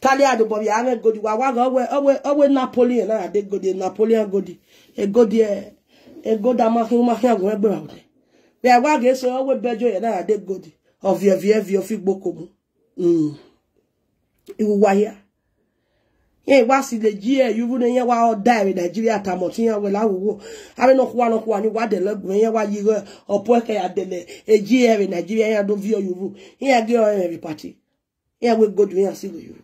tali bobi are godi wa waga owe owe owe napoli na ade godi napoli godi e godi e e goda ma hu ma hu agbe wa de we waga so owe bejo ye na ade godi of your vie vie of igboko mu mm iwu wa ya ye wa si le ji e yuvu ne ye wa o die with nigeria tamo tin ye we lawuwo are no kwa no kwa ni wa de legun e, ye wa yi opo e, ke ya dele e ji e nigeria ya do vie yuvu ye ge o e bi party ye we godi ye si yu. yuvu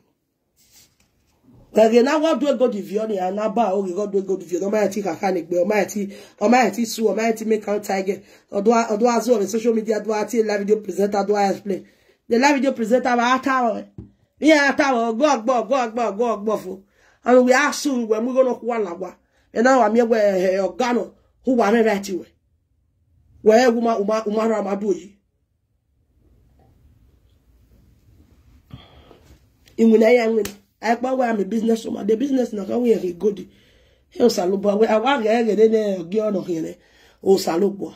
Kage na wa do go divio ni anaba o go do go divio no ma ti kaka ni gbe o ma ti o ma ti su o ma ti make out tiger o do o do azu on social media do ati live video presenter do explain the live video presenter ba ata o mi ata o go go go go go go fo and we ask you when we go no kwa lawa e na wa mi we organo who wa me right we we uma uma uma ra ma inwina ya inwina I where I'm a business woman the business na ka we godi e o salobo we awa ge ge ne ge ono gere o salobo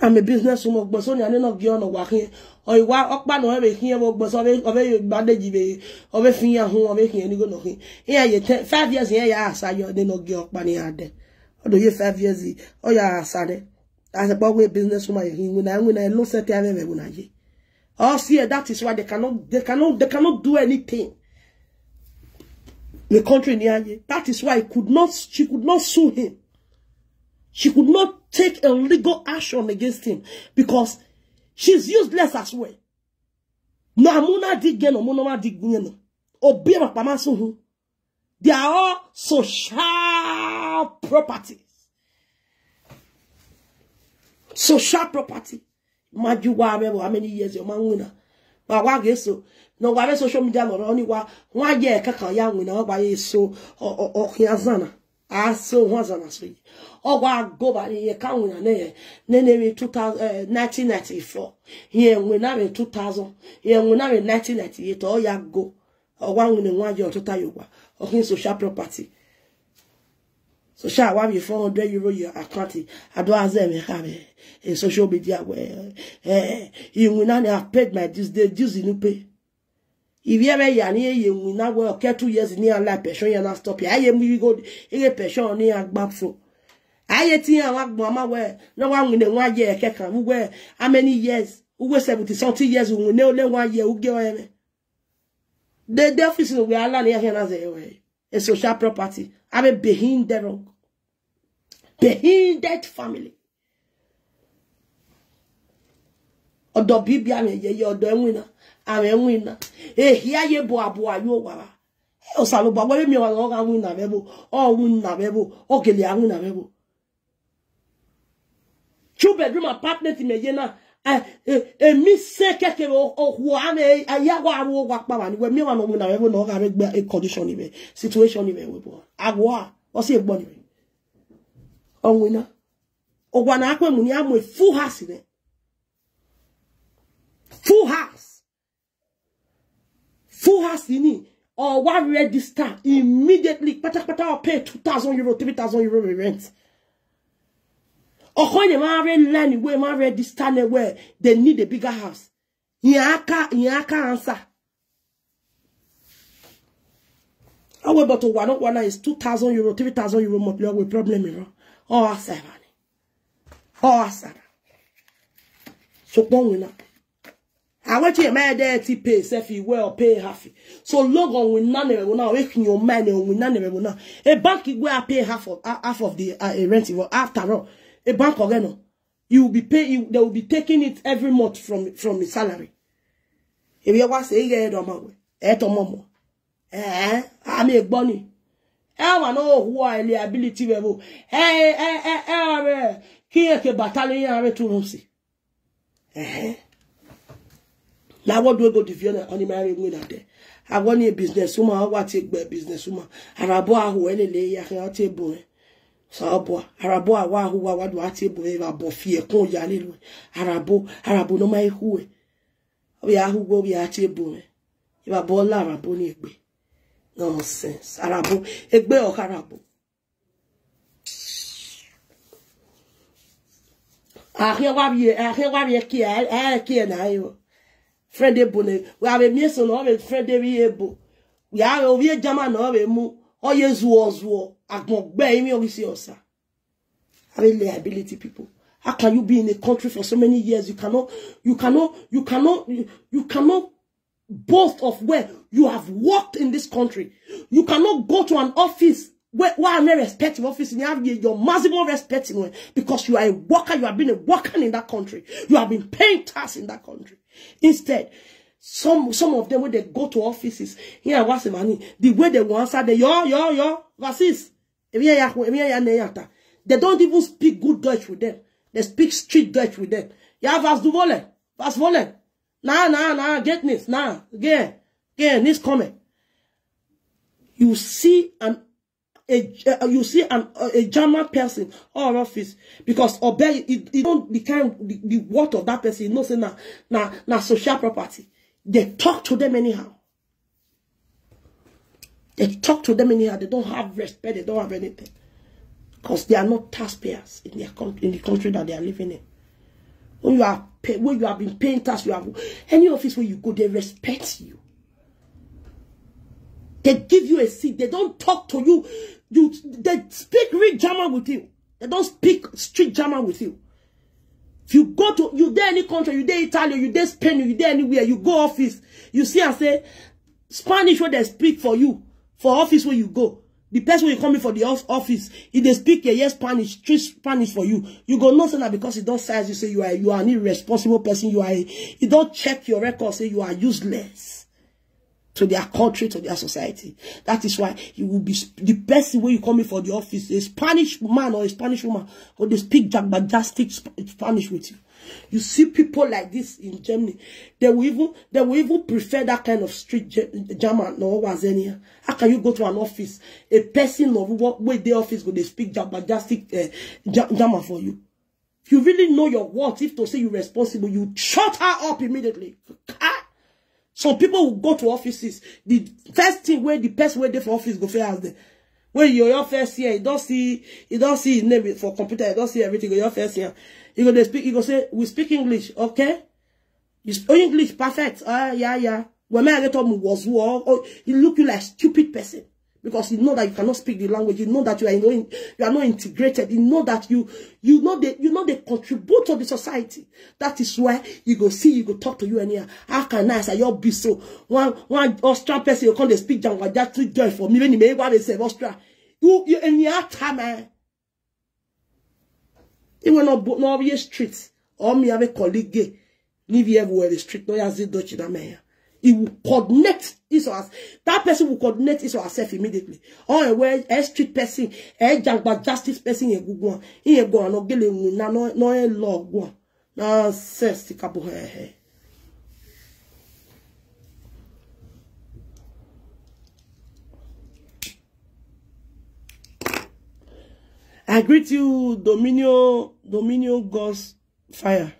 I'm a business woman But so ni ani na ge ono wa kin o iwa opa no be kin e mo so be o be bandage be o be fin ya hun o be kin ni go no kin e ya 5 years e ya asayo de no ge opa ni ade Do you five years Oh o ya That's as a business woman yin we na we na lo set ya me we na ye Us here, that is why they cannot, they cannot, they cannot do anything. The country near you. That is why could not, she could not sue him. She could not take a legal action against him because she's useless as well. No, amuna digeno, monoma digeno. Obema pamasuhu. They are all social properties. Social property. mmadụ ugwu abe bụ amị n'iyi ezi ọma nwina ma gwa ga-eso na ọgwa be soshal midia nọrọ n'ịgwa nwa ya eke ka ya nwina ọgba ya eso ọhịazana asị nhazana soyi ọgwa gụbara ihe ka nwina na-enye na-enere 1994 ihe enwe narị 2000 ihe enwe narị 1998 ọ ya go ọgwa nwere nwa ya ọtụta ya ụgwa ọhịa soshal propati So shall I be 400 euro your account? I don't ask them have a social media Well, eh, you will not have paid my dues, the dues you pay. If you ever yani you will not work two years in your life, pension you not stop. I am you go a pension on your back so. I ti àwọn mama where no one will one year kekan where how many years? Uwe 70 something years we no le one year uge o eme. The the office we are learning here na say we a social property. I a behind the rock. the hindered family Odo bibia na eyeye ọdọ enwina ama enwina ehia ye bụ abụọ anyị ụgbara ụsalụ gbagbara mi ọra ọga nwụ na mebụ ọnwụ na mebụ ogele anwụ na mebụ two bedroom apartment meye na emi se kekere okwu a na-ayagwa arụ ụgwa kpara n'iwe mmiri na ọnwụ na mebụ na ọ gara egbe condition ibe situation ibe webụ agwụ a ọsị egbo ibe onwina ogwa na akwe muni amwe full house ne full house full house ni or wa register immediately pátápátá or pay 2000 euro 3000 euro rent okonye ma re learn we ma register ne where they need a bigger house yaka yaka answer Awe but one one is two thousand euro three thousand euro monthly problem you know Ọ asara ni. So asara. So pon wina. Awe ti eme de ti pay self you o pay half. So log on with ne we na waking your mind on wina ne we na. A bank we pay half of half of the uh, rent after all. A bank organ you will be pay you, they will be taking it every month from from the salary. If you want to say get don't my way. Eh to momo. Eh, eh I make money. Ewa no huwa ele ability wevo. E, e, e, e, are. Kiye ke batale yin are tu nosi. Eh. La what do go to divione oni mare ngwe na I want ni business woman wa ti gbe business woman. Arabo ahu elele ya kan ti bo. Sabo arabo awa ahu wa wa do ati bo e ba bo fi ekun ya nilu. Arabo arabo no mai hu e. Obi ahu go bi ati bo e. Iba bo la arabo ni egbe nonsense arabo Egbe O Karabo. ẹgbẹ́ ọ̀karabò ààrẹ wà bí ẹkí ẹkí ẹ̀ náà yọ friend ebo ne wà bẹ mí sọ náà a bẹ friend ebo ebo yà á orí ẹ jama náà bẹ mú ọyẹ zuwọ zuwọ àgbọ̀ngbẹ́ ẹ̀mí oríṣi ọ̀sà àbẹ liability people. How can you be in a country for so many years? You cannot, you cannot, you cannot, you, you cannot Both of where you have worked in this country. You cannot go to an office where, where I'm not respecting office and you have your maximum respect in it because you are a worker, you have been a worker in that country. You have been paying tax in that country. Instead, some some of them when they go to offices, here was money, the way they will answer the yo, yo, yo, versus. They don't even speak good Dutch with them. They speak street Dutch with them. Yeah, vas du volen, vas volen. Now, now, now, get this. Now, again, again, this coming. You see an a, uh, you see an uh, a German person or office because obey it, it don't become the, the word of that person. No, say now, now, now, social property. They talk to them anyhow. They talk to them anyhow. They don't have respect. They don't have anything because they are not taxpayers in their in the country that they are living in when you are when you have been paying tax, you have any office where you go, they respect you. They give you a seat. They don't talk to you. You they speak real German with you. They don't speak street German with you. If you go to you there any country, you there Italy, you there Spain, you there anywhere, you go office, you see and say Spanish where they speak for you for office where you go the person will come in for the office if they speak a yes spanish three spanish for you you go not say that because e don size you say you are you are an irresponsible person you are e don't check your record say you are useless to their country to their society that is why you will be the person wey you come in for the office a spanish man or a spanish woman or they speak jagbajastic spanish with you You see people like this in Germany. They will even they will even prefer that kind of street German or any. How can you go to an office? A person of what way the office will they speak German just speak, uh, German for you? You really know your words. If to say you're responsible, you shut her up immediately. Some people will go to offices. The first thing where the person where they for office go fair as the when you're your first year, you don't see, you don't see his name for computer, you don't see everything. Your first year, you gonna speak, you to say we speak English, okay? You speak oh, English, perfect. Ah, uh, yeah, yeah. When I get up, was war. Oh, you look like stupid person because you know that you cannot speak the language. You know that you are in, you are not integrated. You know that you you know they you know they contribute to the society. That is why you go see you go talk to you and here. How can I say your be so one one Austrian person you can't speak Jangwa just to join for me when you may want to say Austria. You you in your time eh? Even be a street All me have a colleague gay. Eh, Leave everywhere the street no you yazid Dutch in America. He will coordinate his or That person will coordinate his or herself immediately. Or a well, a street person, a but justice person, a good one. He a go and no gele na no no a law one. no, sense ti kabo he he. I greet you, Dominio, Dominio God's fire.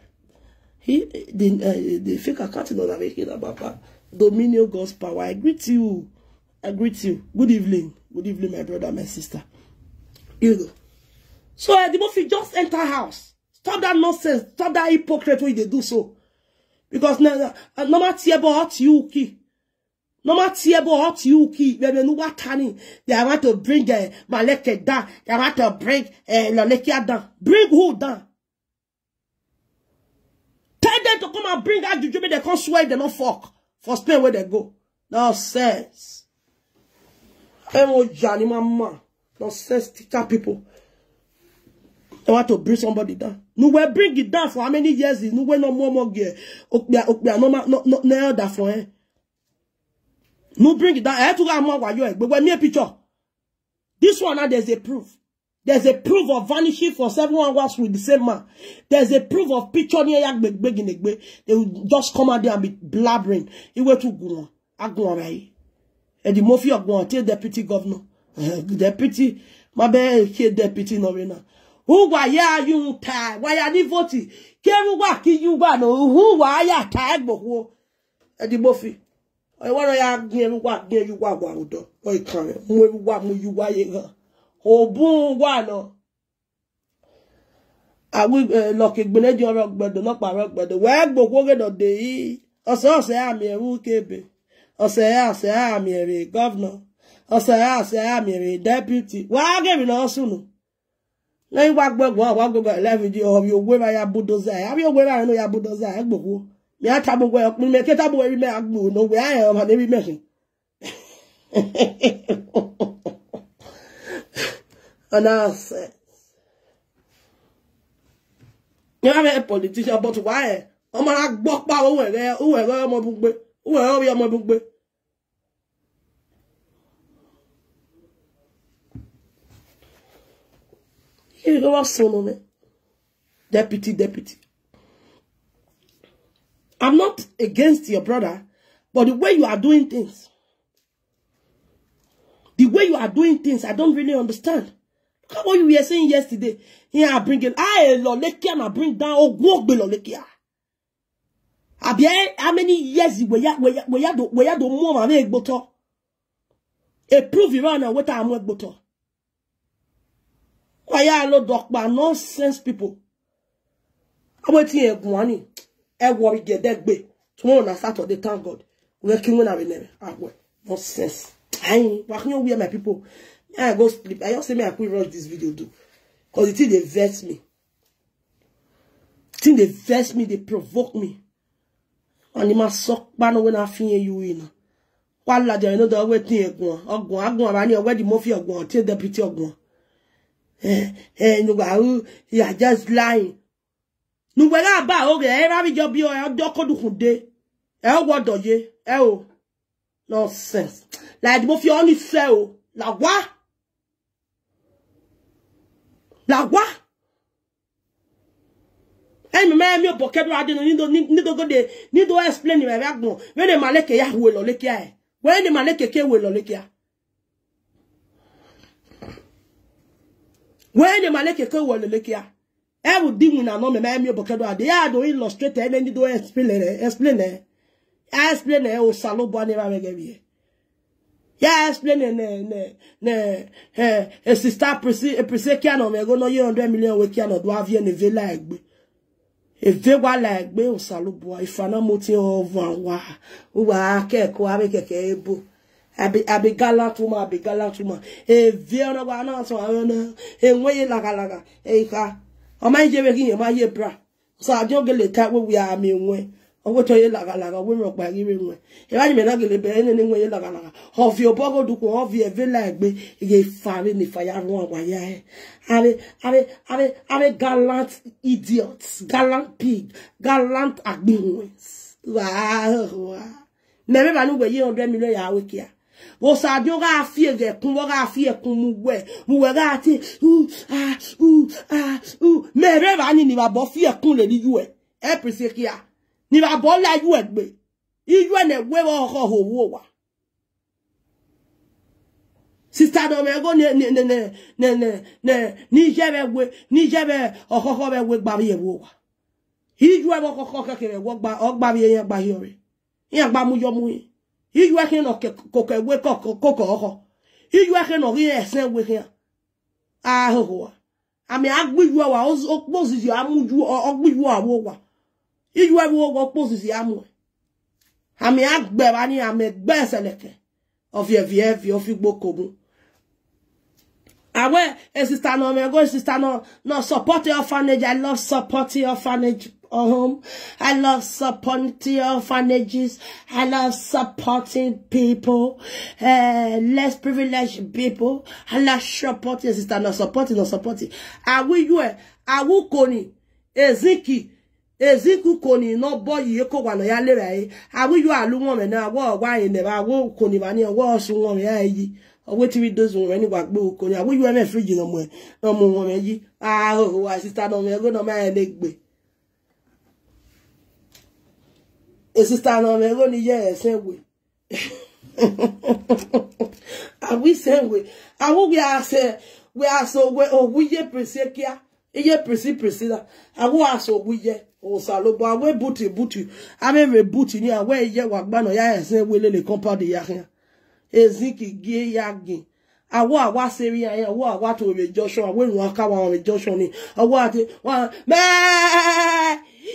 He, the, uh, the fake account is not making that, Papa. Dominion God's power. I greet you. I greet you. Good evening. Good evening, my brother, my sister. You know. So uh, the Murphy just enter house. Stop that nonsense. Stop that hypocrite way they do so. Because uh, now, no matter about you, ki. No matter about you, ki. When you what turning, they want to bring uh, Maleke down. They want to bring uh, Lalekia down. Bring who down? Tell them to come and bring that juju, they can't swear they don't fuck. for Spain where they go. Nonsense. Emoja ni mama. Nonsense teacher people. They want to bring somebody down. No way, bring it down for how many years is no way, no more more gear. Okbia okbia no no no no that for him. No bring it down. I have to go and more while you egg. But when me a picture. This one now there's a proof. There's a proof of vanishing for seven hours with the same man. There's a proof of picture near Yagbegbeginegbe. They will just come out there and be blabbering. It went to go on. I go on right. And the Murphy of Guan, tell deputy governor. deputy, my bad, kid deputy Norena. Who why ya you tie? Why are you voting? Keru wa ki you no. Who why ya tie boho? And the Murphy. I want to you? gneru wa gneru wa wa udo. Oi kame. Mwe wa mu yu wa ye gan. òbúnwàlọ lọkìgbìnèjì ọrọ gbẹdọ lọpàrọ gbẹdọ wẹẹ gbòkwogedọ dèyí ọsẹ ọsẹ àmì ẹwú kébè ọsẹ ọsẹ àmì ẹrẹ gọvnọ ọsẹ ọsẹ àmì ẹrẹ dẹpútì wàá gẹmí lọ sùnù lẹ́yìn wá wá ya búdóza ẹ àbí ya búdóza ẹ gbòkwó mi àtà gbogbo ẹ ọpin mẹ kẹta nonsense. You have a politician, but why? I'm gonna walk by over there. Who are I'm a book, who are I'm a book. You go up soon, man. Deputy, deputy. I'm not against your brother, but the way you are doing things, the way you are doing things, I don't really understand. Come on, you were saying yesterday. Yeah, I bring it. I lo leke and I bring down walk below. leke. Abi how many years we ya we ya we ya do we ya do mo ma me egboto. E prove you na what am egboto. Why ya lo dokpa nonsense people. Awe ti egun ani. E eh, wo gedegbe. Tomorrow na Saturday thank God. We kin win na we name. Agwe. Nonsense. Ayin, wa You we my people. I go sleep. I just say me, I quick rush this video too. Because the thing they vex me. The thing they vex me, they provoke me. And the must suck man when I feel you in. Wala there no the way thing ogun. Ogun agun ara ni owe di mo fi ogun ti deputy ogun. Eh eh no ba you are just lying. No, when la ba okay, re ra bi jo bi o ojo kodukun de. E eh, o oh, wodo ye. E eh, oh, Nonsense. Like the mafia only sell. Oh. Like what? lagwa ememe mi oboke bi adinu nido nido gode nido explain me ba gbon we le maleke ya we lo leke e we le maleke ke we lo leke a we maleke ke we lo leke a e bu di mu na no meme mi oboke do ade ya do illustrate e nido explain eh, explain e explain e o salo bo ani ba me ge bi ya explain ne ne ne eh e sister presi presi kia no me go no hundred million we kia no do avie ne ve la egbe e ve wa la egbe o salubo ifana mo ti over Wah wa keko abi keke ebo abi abi galant woman abi galant woman e ve ona wa na so awon na e nwe laga laga e ka o ma je be kin e ma ye bra so ajo gele ta we we ami nwe ogweto ye lagalaga wemi ọ̀pá eriri nwe ẹ̀rọ e ayìmẹ̀ náà gèlè bẹ̀rẹ̀ ní níwọ̀n ye lagalaga ọ̀fi ọ̀bọ́gọ̀dùkù ọ̀fi ẹ̀vẹ́là ẹ̀gbẹ́ iye fàárì ní fàyà rún àwáyá ẹ̀ e. are are are are gallant idiots gallant pig gallant agbinwins mẹ̀rẹ̀ bá níwọ̀n yé ọ̀dọ́ mi lọ́yà awékìá wosadio ga afie gekun wo ga afie kun mu we mu we ga ti u ah u ah u mẹ̀rẹ̀ bá ní ní bàbọ̀ fie kun lè ní yú ẹ̀ e. ẹ̀ pèsè kíá ni bàbá ọlá ayú ẹgbẹ iyú ẹnẹ wẹwọ ọkọ òwò wa sista dọ mẹ go ne ne ne ne ne ne ne ni je be we ni je be okoko be we gba ye e wo wa iju e okoko kekere wo gba o gba ye yan gba ye re yan gba mu yo mu yin iju e kin no koko we koko koko oko iju e kin no ri esen we kin ah ho wa ami agbuju e wa o gbozi ju amuju ogbuju awo wa Iyuwe wo go posu si amu. E. Ami agbe bani ame gbe seleke. Ofi evi evi ofi gboko mu. Awe, e sister no me go e sister no no support your orphanage. I love support your orphanage oh, home. I love supporting orphanages. I love supporting people, uh, less privileged people. I love supporting e sister, No supporting, No supporting. I will you, I will koni, Ezekiel eziku koni no boyi eko wano ya lera e awu yo alu won me na wo wa yin e ne ba wo koni ba ni wo osun won ya e yi owo ti ri dozun re ni wa gbo koni awu yo me friji no mo e no mo won me yi ah o wa sister no me go no ma e le gbe e sister no me go ni ye esen we awu sen we awu we are say we are so we owu ye prisia kia iye prisi prisi la awu aso owu ye osalobo awe buti buti ameme buti ni awe ye wagbana ya ese welele compound ya kin ezin ki ge ya gin awo awa seri ayan awo awa to me junction awo run aka wa me junction ni awo ati wa me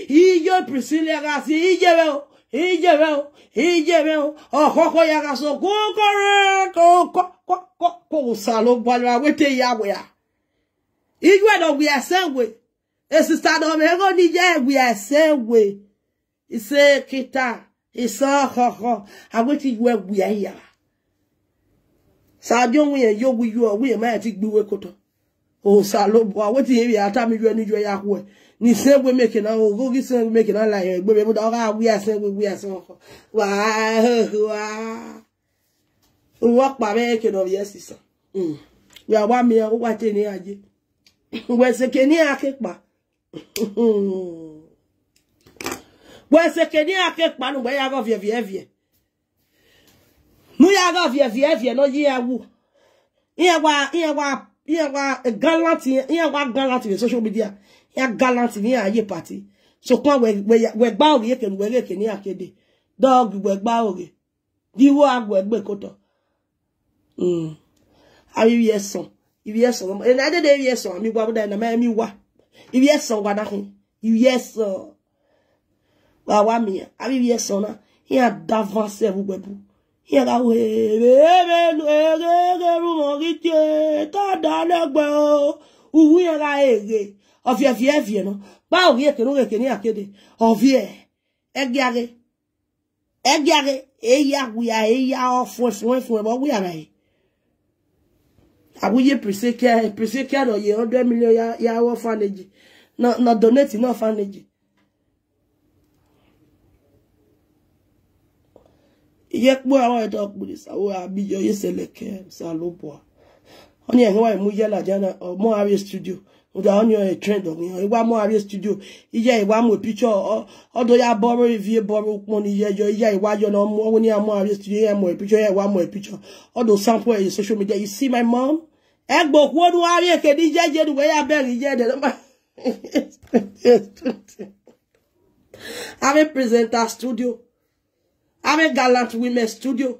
iye priscilla ga si iye be o iye be o iye be o okoko ya ga so kokore ko ko ko osalobo awe te ya we ya iye do we asen we esista na omego nije we are say we ise kita isa ho ho aweti we we ya sajo we ye yo we yo we ma ti gbiwe koto o sa lo bo aweti ye ya ta mi yo ni jo ya ko ni se we make na o go gi se we make na la ye gbe be da ga we are say we we are so ho wa wa wo pa be ke no yes sister mm ya wa mi o wa te ni aje we se ke ni ake pa Bwe se ke ni ake panu bwe yago vye vye vye. Nu yago vye vye vye no ye wu. Iye wa, iye wa, iye wa galanti, iye wa galanti vye social media. Iye galanti ni ye party. So kwa we, we, we gba ori yeke nwe leke ni ake de. Dog we gba ori. Diwo agwe gbe koto. Hmm. Ami wye yeson? Iwye son. E na de de wye mi Ami wabuda na me mi wa ibi eso gwana hin ibi eso wa wa mi abi ibi eso na hin adavance bu gbebu hin ga we be lu ere ere ru mo ri ti ta da legbe o uwu yen ga ere ofie fie fie no ba ovi e kero keke ni akede ofie egiare egiare eya wuya eya ofun fun fun bo wuya rai abuye prisekia prisekia ro ye 100 million ya ya orphanage na na donate na orphanage iye po awon eto police awo abijo ye seleke salobwa oni ehun wa mu yela jana o mo are studio with on e trend on you wa mo ari studio iye iwa mo picture odo ya borrow if e you borrow pon iye yo iye iwa yo no mo woni amo ari studio e mo e picture e wa mo picture odo sample e social media you see my mom egbo ku odun are ke di jeje du we ya beri je de ma I'm a presenter studio. I'm a gallant women studio.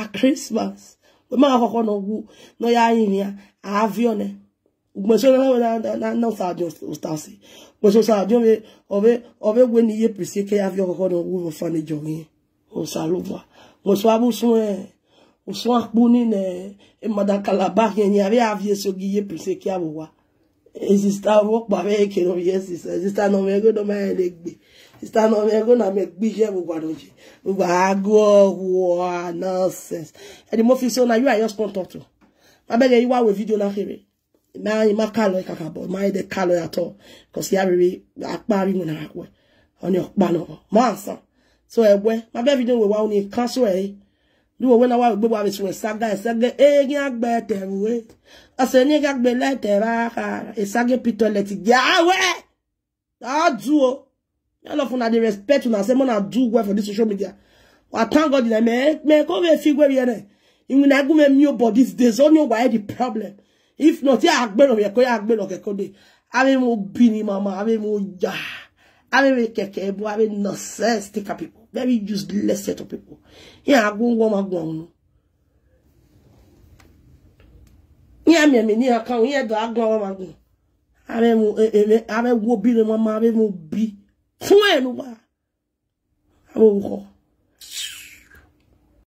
A Christmas, wè mè akon an gou, nou ya in ya, avyonè. Mwen sou nan wè nan sajou an stansi. Mwen sou sajou an wè, an wè gwen nye plisye ke avyon akon an gou, an fwane jounen. Mwen sou an lupwa. Mwen sou an wè, wè sou akbouni nè, e mwen dan kalabak yon nye avyon sou giye plisye ke avyon wè. Enzistan wè, wè wè ekè nan wè se se. Enzistan nan wè, wè nan wè enekbe. sister na me go na me gbije gbogbo adoji gbogbo ago wa nonsense and the mofi so na you I just come talk to my beg you wa we video na here na ma kalo kaka bo ma de kalo at all cause ya re apa ri mo na akwe oni opa no ma san so egwe my beg video we wa oni cancel eh Duwo wena wa gbogbo abi sun saga esage egin agbe teruwe. Ase ni agbe le tera ka esage pitole ti jawe. Aduo all of una dey respect una say una do well for this social media i thank god eh? in na me me come here figure here na even na go me me this these days only why the problem if not ya agbero ye ko ya agbero ke ko dey ave mo bini mama ave mo ja ave me keke bu ave nonsense take people very useless set of people ya agun wo ma gun nu ya me me ni akan ye do agun wo ma gun ave mo ave wo bi le mama ave mo bi 户外撸啊，还不我？